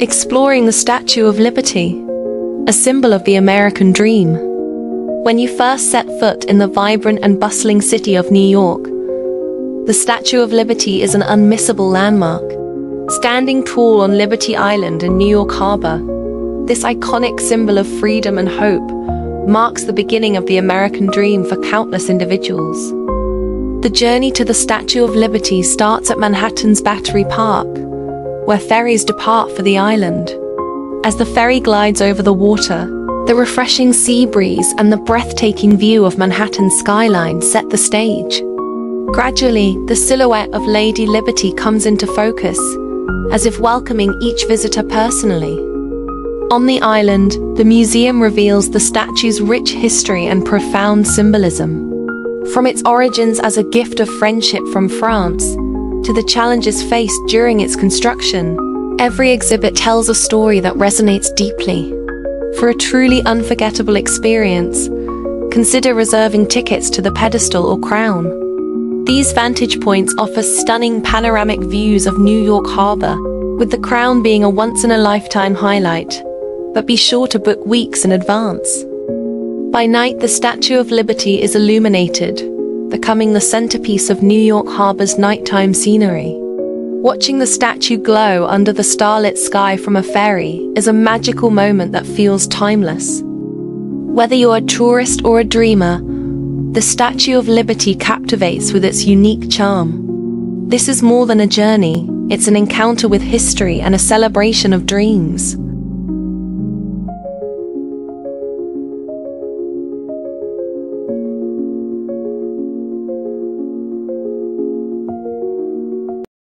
Exploring the Statue of Liberty, a symbol of the American dream. When you first set foot in the vibrant and bustling city of New York, the Statue of Liberty is an unmissable landmark. Standing tall on Liberty Island in New York Harbor, this iconic symbol of freedom and hope marks the beginning of the American dream for countless individuals. The journey to the Statue of Liberty starts at Manhattan's Battery Park, where ferries depart for the island. As the ferry glides over the water, the refreshing sea breeze and the breathtaking view of Manhattan's skyline set the stage. Gradually, the silhouette of Lady Liberty comes into focus, as if welcoming each visitor personally. On the island, the museum reveals the statue's rich history and profound symbolism. From its origins as a gift of friendship from France, to the challenges faced during its construction, every exhibit tells a story that resonates deeply. For a truly unforgettable experience, consider reserving tickets to the pedestal or crown. These vantage points offer stunning panoramic views of New York Harbor, with the crown being a once-in-a-lifetime highlight but be sure to book weeks in advance. By night, the Statue of Liberty is illuminated, becoming the centerpiece of New York Harbor's nighttime scenery. Watching the statue glow under the starlit sky from a ferry is a magical moment that feels timeless. Whether you're a tourist or a dreamer, the Statue of Liberty captivates with its unique charm. This is more than a journey, it's an encounter with history and a celebration of dreams.